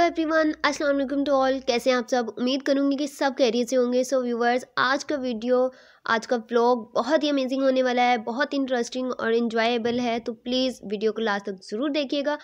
Hello everyone, अस्सलाम वालेकुम to all. कैसे हैं आप सब? उम्मीद करूँगी कि सब कैरियर से होंगे। सो व्यूवर्स, आज का वीडियो आज का व्लॉग बहुत ही अमेजिंग होने वाला है बहुत इंटरेस्टिंग और इन्जॉयबल है तो प्लीज़ वीडियो को लास्ट तक ज़रूर देखिएगा।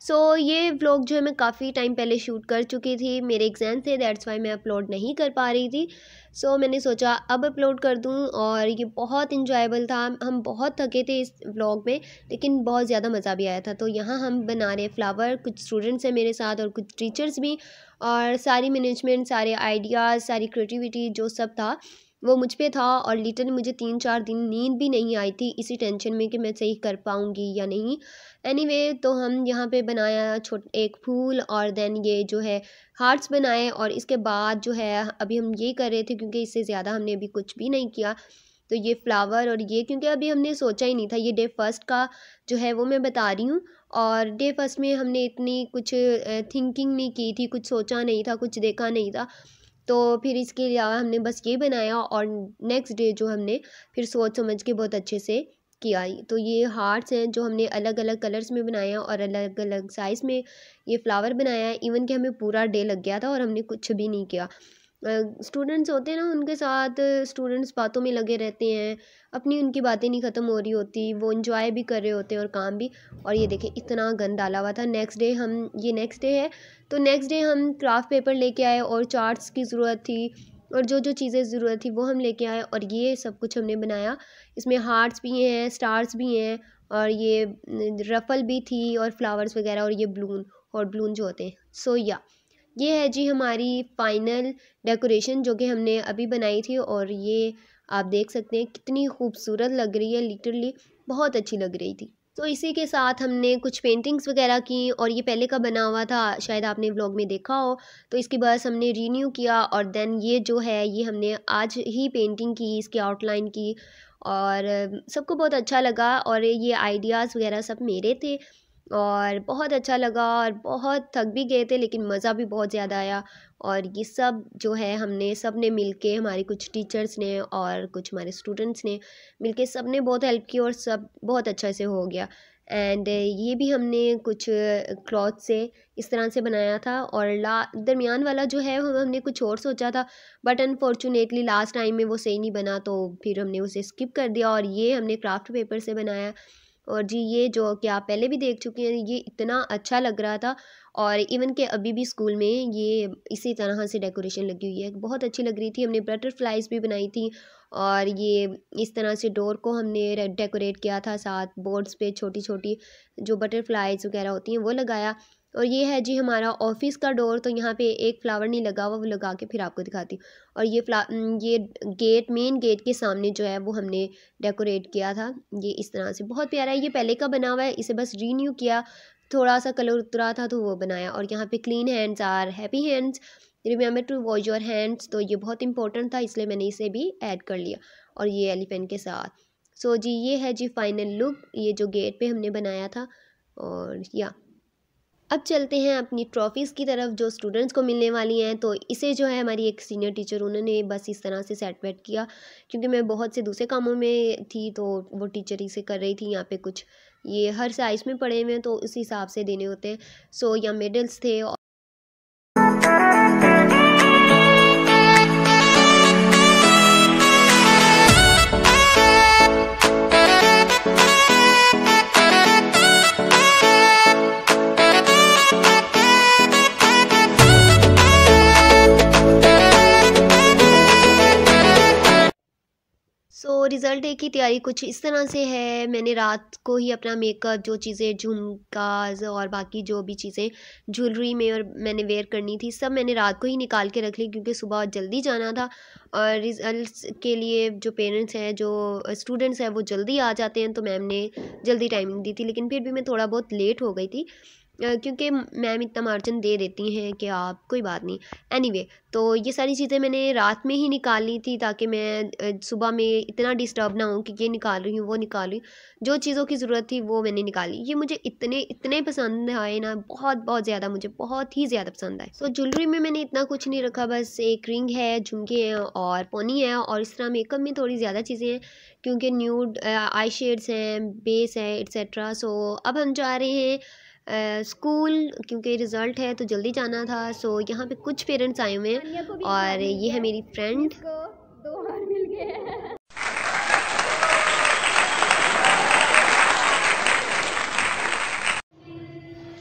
सो so, ये व्लॉग जो है मैं काफ़ी टाइम पहले शूट कर चुकी थी मेरे एग्ज़ाम थे दैट्स वाई मैं अपलोड नहीं कर पा रही थी। सो so, मैंने सोचा अब अपलोड कर दूँ और ये बहुत इन्जॉयबल था। हम बहुत थके थे इस व्लॉग में लेकिन बहुत ज़्यादा मज़ा भी आया था। तो यहाँ हम बना रहे फ्लावर कुछ स्टूडेंट्स हैं मेरे साथ और कुछ टीचर्स भी और सारी मैनेजमेंट सारे आइडियाज़ सारी क्रिएटिविटी जो सब था। वो मुझ पर था और लिटरली मुझे तीन चार दिन नींद भी नहीं आई थी इसी टेंशन में कि मैं सही कर पाऊँगी या नहीं। एनीवे anyway, तो हम यहाँ पे बनाया छोट एक फूल और देन ये जो है हार्ट्स बनाए और इसके बाद जो है अभी हम ये कर रहे थे क्योंकि इससे ज़्यादा हमने अभी कुछ भी नहीं किया। तो ये फ्लावर और ये क्योंकि अभी हमने सोचा ही नहीं था ये डे फ़र्स्ट का जो है वो मैं बता रही हूँ। और डे फ़र्स्ट में हमने इतनी कुछ थिंकिंग नहीं की थी कुछ सोचा नहीं था कुछ देखा नहीं था। तो फिर इसके अलावा हमने बस ये बनाया और नेक्स्ट डे जो हमने फिर सोच समझ के बहुत अच्छे से किया। तो ये हार्ट्स हैं जो हमने अलग अलग कलर्स में बनाया और अलग अलग साइज़ में ये फ्लावर बनाया। इवन कि हमें पूरा डे लग गया था और हमने कुछ भी नहीं किया। स्टूडेंट्स होते हैं ना, उनके साथ स्टूडेंट्स बातों में लगे रहते हैं। अपनी उनकी बातें नहीं ख़त्म हो रही होती, वो इन्जॉय भी कर रहे होते हैं और काम भी। और ये देखें, इतना गंद डाला हुआ था। नेक्स्ट डे हम, ये नेक्स्ट डे है। तो नेक्स्ट डे हम क्राफ्ट पेपर लेके आए और चार्ट्स की ज़रूरत थी और जो जो चीज़ें ज़रूरत थी, वो हम लेके आए और ये सब कुछ हमने बनाया। इसमें हार्ट्स भी हैं स्टार्स भी हैं और ये रफ़ल भी थी और फ्लावर्स वगैरह और ये ब्लून और ब्लून जो होते हैं। सो या ये है जी हमारी फ़ाइनल डेकोरेशन जो कि हमने अभी बनाई थी और ये आप देख सकते हैं कितनी खूबसूरत लग रही है लिटरली बहुत अच्छी लग रही थी। तो इसी के साथ हमने कुछ पेंटिंग्स वगैरह की और ये पहले का बना हुआ था, शायद आपने व्लॉग में देखा हो। तो इसके बाद हमने रीन्यू किया और देन ये जो है, ये हमने आज ही पेंटिंग की, इसकी आउटलाइन की और सबको बहुत अच्छा लगा और ये आइडियाज़ वगैरह सब मेरे थे। और बहुत अच्छा लगा और बहुत थक भी गए थे, लेकिन मज़ा भी बहुत ज़्यादा आया। और ये सब जो है हमने, सबने मिल के हमारे कुछ टीचर्स ने और कुछ हमारे स्टूडेंट्स ने मिल के सबने बहुत हेल्प की और सब बहुत अच्छा से हो गया। एंड ये भी हमने कुछ क्लॉथ से इस तरह से बनाया था और ला, दरमियान वाला जो है हमने कुछ और सोचा था बट अनफॉर्चुनेटली लास्ट टाइम में वो सही नहीं बना तो फिर हमने उसे स्किप कर दिया और ये हमने क्राफ्ट पेपर से बनाया। और जी, ये जो कि आप पहले भी देख चुके हैं, ये इतना अच्छा लग रहा था और इवन के अभी भी स्कूल में ये इसी तरह से डेकोरेशन लगी हुई है। बहुत अच्छी लग रही थी, हमने बटरफ्लाइज भी बनाई थी और ये इस तरह से डोर को हमने डेकोरेट किया था साथ, बोर्ड्स पे छोटी छोटी जो बटरफ्लाइज वगैरह होती हैं वो लगाया और ये है जी हमारा ऑफ़िस का डोर तो यहाँ पे एक फ्लावर नहीं लगा हुआ, वो लगा के फिर आपको दिखाती हूँ। और ये फ्ला ये गेट, मेन गेट के सामने जो है, वो हमने डेकोरेट किया था। ये इस तरह से बहुत प्यारा है। ये पहले का बना हुआ है, इसे बस रीन्यू किया। थोड़ा सा कलर उतरा था तो वो बनाया। और यहाँ पे clean hands are happy hands. Remember to wash your hands तो ये बहुत इंपॉर्टेंट था, इसलिए मैंने इसे भी ऐड कर लिया। और ये एलिफेंट के साथ। सो so जी, ये है जी फाइनल लुक। ये जो गेट पे हमने बनाया था। और या अब चलते हैं अपनी ट्रॉफ़ीज़ की तरफ़, जो स्टूडेंट्स को मिलने वाली हैं। तो इसे जो है हमारी एक सीनियर टीचर उन्होंने बस इस तरह से सेट वेट किया, क्योंकि मैं बहुत से दूसरे कामों में थी तो वो टीचर इसे कर रही थी। यहाँ पे कुछ ये हर साइज़ में पड़े हुए हैं तो उस हिसाब से देने होते हैं। सो या मेडल्स थे रिज़ल्ट की तैयारी कुछ इस तरह से है। मैंने रात को ही अपना मेकअप जो चीज़ें झुमकाज और बाकी जो भी चीज़ें ज्वेलरी में और मैंने वेयर करनी थी, सब मैंने रात को ही निकाल के रख ली क्योंकि सुबह जल्दी जाना था और रिज़ल्ट के लिए जो पेरेंट्स हैं, जो स्टूडेंट्स हैं, वो जल्दी आ जाते हैं तो मैम ने जल्दी टाइमिंग दी थी, लेकिन फिर भी मैं थोड़ा बहुत लेट हो गई थी। क्योंकि मैम इतना मार्जिन दे देती हैं कि आप कोई बात नहीं। एनीवे anyway, तो ये सारी चीज़ें मैंने रात में ही निकाली थी ताकि मैं सुबह में इतना डिस्टर्ब ना हूँ कि ये निकाल रही हूँ वो निकाल रही हूँ। जो चीज़ों की ज़रूरत थी वो मैंने निकाली। ये मुझे इतने इतने पसंद आए ना बहुत बहुत ज़्यादा मुझे बहुत ही ज़्यादा पसंद आए। So, ज्वेलरी में मैंने इतना कुछ नहीं रखा बस एक रिंग है झुमके हैं और पोनी है और इस तरह मेकअप में थोड़ी ज़्यादा चीज़ें हैं क्योंकि न्यूड आई शेड्स हैं बेस है एट्सट्रा सो अब हम जा रहे हैं स्कूल क्योंकि रिज़ल्ट है तो जल्दी जाना था सो यहाँ पे कुछ पेरेंट्स आए हुए हैं और ये है मेरी फ्रेंड। दो हार मिल गए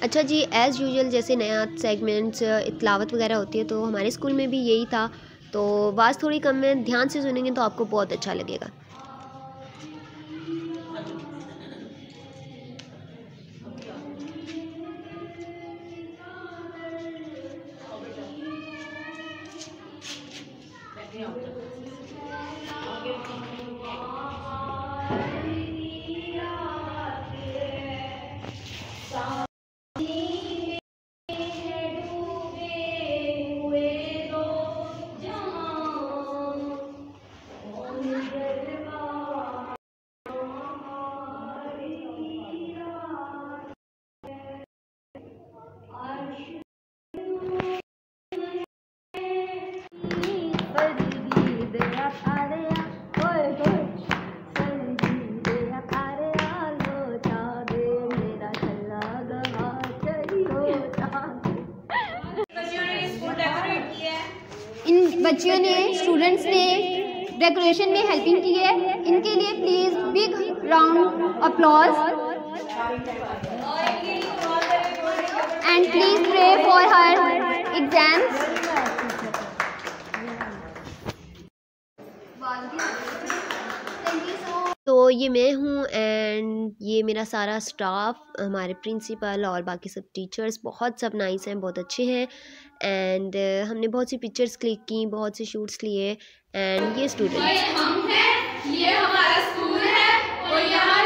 अच्छा जी एज़ यूजल जैसे नया सेगमेंट्स इतलावत वगैरह होती है तो हमारे स्कूल में भी यही था। तो बात थोड़ी कम है ध्यान से सुनेंगे तो आपको बहुत अच्छा लगेगा। बच्चियों ने स्टूडेंट्स ने डेकोरेशन में हेल्पिंग की है। इनके लिए please big round applause and please pray for her exams तो ये मैं हूँ एंड ये मेरा सारा स्टाफ हमारे प्रिंसिपल और बाकी सब टीचर्स बहुत सब नाइस हैं, बहुत अच्छे हैं। एंड हमने बहुत सी पिक्चर्स क्लिक की, बहुत से शूट्स लिए एंड ये स्टूडेंट्स हम हैं, ये हमारा स्कूल है और यहाँ